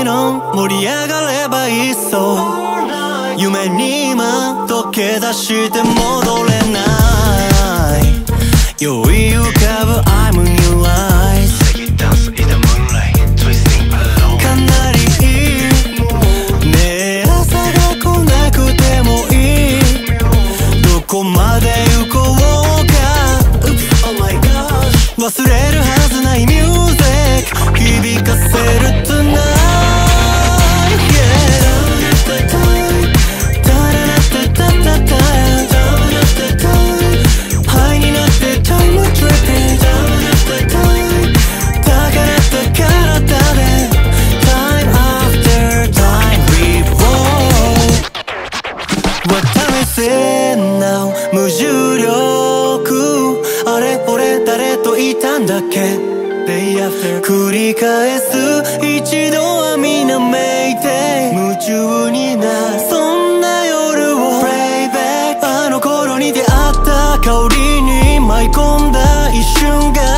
他人の盛り上がればいっそ。夢に今溶け出して戻れない。酔い浮かぶ I'm in your eyes かなりいい。ねえ朝が来なくてもいい。どこまで行こうか。Oops, oh my gosh 忘れるはずないミュージック響かせる tonight 無重力。あれ俺誰といたんだっけ？繰り返す。一度は皆めいて。夢中になる。そんな夜を。Playback あの頃に出会った香りに舞い込んだ。一瞬が